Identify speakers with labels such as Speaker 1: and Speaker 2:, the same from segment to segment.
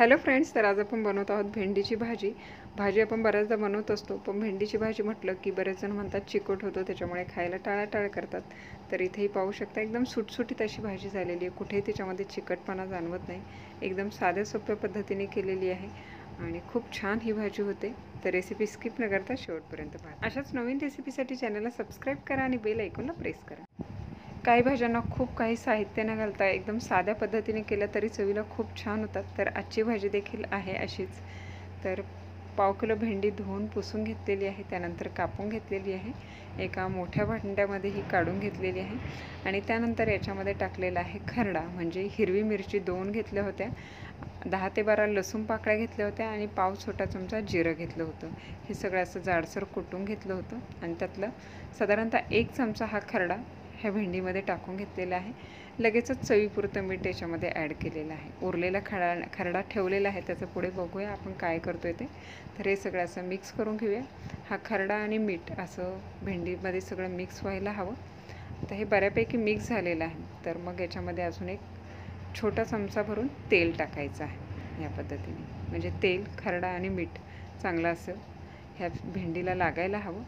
Speaker 1: Hello friends तर आज आपण बनवत आहोत भेंडीची भाजी. भाजी आपण बऱ्याचदा बनवत असतो पण भेंडीची भाजी म्हटलं की बरेच जण म्हणतात चिकट होतो त्याच्यामुळे खायला टाळाटाळ करतात. तर इथेही पाहू शकता एकदम सुटसुटीत अशी भाजी झालेली आहे. कुठेही त्याच्यामध्ये चिकटपणा जाणवत नाही. एकदम साध्या सोप्या पद्धतीने केलेली आहे आणि खूप छान ही भाजी होते. तर रेसिपी स्किप न करता शेवटपर्यंत पहा. अशाच नवीन रेसिपीसाठी चॅनलला सबस्क्राईब करा आणि बेल ऐकूनला प्रेस करा. काही भाज्यांना खूप काही साहित्य न घालता एकदम साध्या पद्धतीने केलं तरी चवीला खूप छान होतात. तर आजची भाजी देखील आहे अशीच. तर पाव किलो भेंडी धुवून पुसून घेतलेली आहे त्यानंतर कापून घेतलेली आहे. एका मोठ्या भांड्यामध्ये ही काढून घेतलेली आहे. आणि त्यानंतर याच्यामध्ये टाकलेला आहे खरडा म्हणजे हिरवी मिरची दोन घेतल्या होत्या. दहा ते बारा लसूण पाकळ्या घेतल्या होत्या आणि पाव छोटा चमचा जिरं घेतलं होतं. हे सगळं असं जाडसर कुटून घेतलं होतं. आणि त्यातलं साधारणतः एक चमचा हा खरडा ह्या भेंडीमध्ये टाकून घेतलेलं आहे. लगेचच चवीपुरतं मीठ याच्यामध्ये ॲड केलेलं आहे. उरलेला खडा खरडा ठेवलेला आहे. त्याचं पुढे बघूया आपण काय करतो आहे ते. तर हे सगळं असं मिक्स करून घेऊया. हा खरडा आणि मीठ असं भेंडीमध्ये सगळं मिक्स व्हायला हवं. तर हे बऱ्यापैकी मिक्स झालेलं आहे. तर मग याच्यामध्ये अजून एक छोटा चमचा भरून तेल टाकायचं आहे. या पद्धतीने. म्हणजे तेल खरडा आणि मीठ चांगलं असं ह्या भेंडीला लागायला हवं.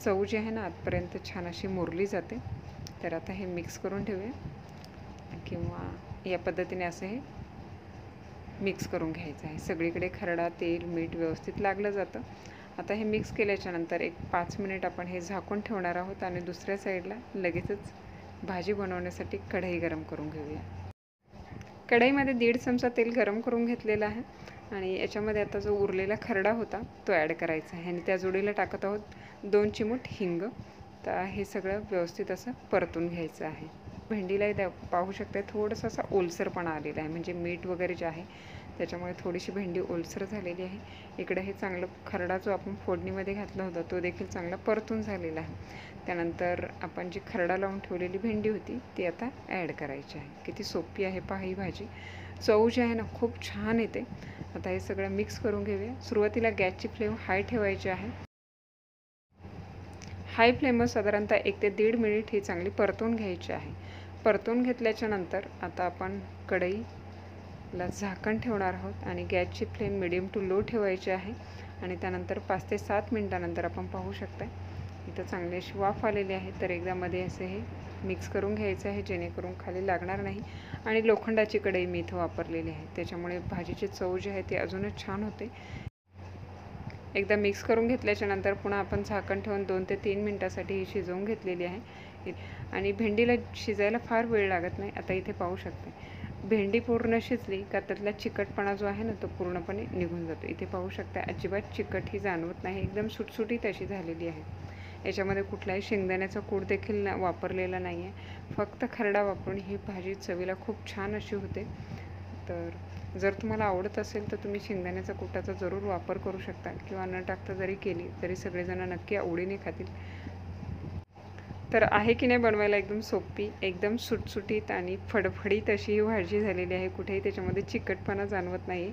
Speaker 1: चव जी आहे ना आतपर्यंत छान अशी मुरली जाते. तर आता हे मिक्स करून ठेवूया. किंवा या पद्धतीने असं हे मिक्स करून घ्यायचं आहे. सगळीकडे खरडा तेल मीठ व्यवस्थित लागलं जातं. आता हे मिक्स केल्याच्यानंतर एक पाच मिनिट आपण हे झाकून ठेवणार आहोत आणि दुसऱ्या साईडला लगेचच भाजी बनवण्यासाठी कढई गरम करून घेऊया. कढईमध्ये दीड चमचा तेल गरम करून घेतलेला आहे आणि याच्यामध्ये आता जो उरलेला खरडा होता तो ॲड करायचा आहे. आणि त्या जोडीला टाकत आहोत दोन चिमूट हिंग. तर हे सगळं व्यवस्थित असं परतून घ्यायचं आहे. भेंडीलाही द्या पाहू शकता थोडंसं असा ओलसरपणा आलेला आहे. म्हणजे मीठ वगैरे जे आहे त्याच्यामुळे थोडीशी भेंडी ओलसर झालेली आहे. इकडे हे चांगलं खरडा जो आपण फोडणीमध्ये घातला होता तो देखील चांगला परतून झालेला आहे. त्यानंतर आपण जी खरडा लावून ठेवलेली भेंडी होती ती आता ॲड करायची आहे. किती सोपी आहे पहा ही भाजी. चव जी आहे ना खूप छान येते. आता हे सगळं मिक्स करून घेऊया. सुरुवातीला गॅसची फ्लेम हाय ठेवायची आहे. हाय फ्लेमवर साधारणतः एक ते दीड मिनिट ही चांगली परतून घ्यायची आहे. परतून घेतल्याच्या नंतर आता आपण कढईला झाकण ठेवणार आहोत आणि गॅसची फ्लेम मिडियम टू लो ठेवायची आहे आणि त्यानंतर पाच ते सात मिनटानंतर आपण पाहू शकता इथं चांगली अशी वाफ आलेली आहे तर एकदा मध्ये असे हे मिक्स करून घ्यायचं आहे जेणेकरून खाली लागणार नाही. आणि लोखंडाची कढई मी इथं वापरलेली आहे त्याच्यामुळे भाजीची चव जी आहे ती अजूनच छान होते. एकदा मिक्स करून घेतल्याच्या नंतर पुन्हा आपण झाकण ठेवून दोन ते तीन मिनटासाठी ही शिजवून घेतलेली आहे. आणि भेंडीला शिजायला फार वेळ लागत नाही आता इथे पाहू शकते. भेंडी पूर्ण शिजली का त्यातला चिकटपणा जो आहे ना तो पूर्णपणे निघून जातो. इथे पाहू शकता अजिबात चिकट ही जाणवत नाही. एकदम सुटसुटीत अशी झालेली आहे. याच्यामध्ये कुठलाही शेंगदाण्याचा कूड देखील वापरलेला नाही आहे फक्त खरडा वापरून ही भाजी चवीला खूप छान अशी होते. तर जर तुम्हाला आवडत असेल तर तुम्ही शेंगदाण्याचा कुटाचा जरूर वापर करू शकता किंवा न टाकता जरी केली तरी सगळेजण नक्की आवडीने खातील. तर आहे की नाही बनवायला एकदम सोपी एकदम सुटसुटीत आणि फडफडीत अशी ही भाजी झालेली आहे. कुठेही त्याच्यामध्ये चिकटपणा जाणवत नाही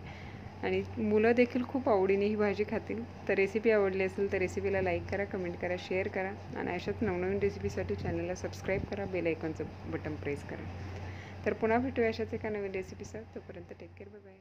Speaker 1: आणि मुलं देखील खूप आवडीने ही भाजी खातील. तर रेसिपी आवडली असेल तर रेसिपीला लाईक करा कमेंट करा शेअर करा आणि अशाच नवनवीन रेसिपीसाठी चॅनलला सबस्क्राईब करा बेल आयकॉनचं बटन प्रेस करा. तर पुन्हा भेटूया अशाच एका नवीन रेसिपीसह तोपर्यंत टेक केअर बाय